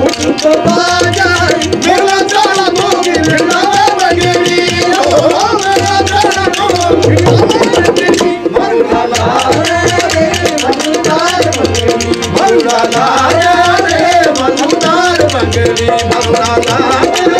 उनको बाजा मेरा चाला तो मेरा बगेरी ओ मेरा चाला तो मेरा बगेरी मंगला रे मंगलार बगेरी मंगला रे मंगलार बगेरी मंगला रे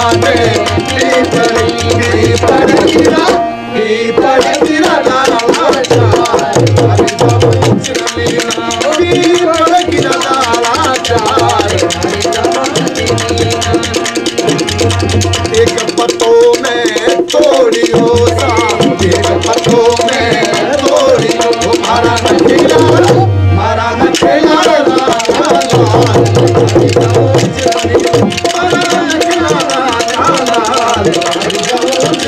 राधे श्री परी परी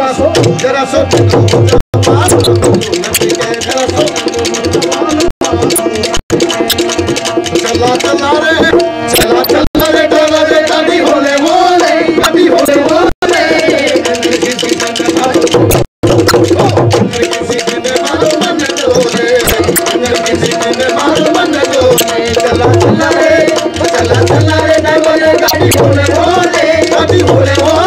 जरा सो जरा सो चला चला रे चला चला रे डोला रे कभी होले होले कभी होले होले चला चला रे चला चला रे डोला रे कभी होले होले कभी होले होले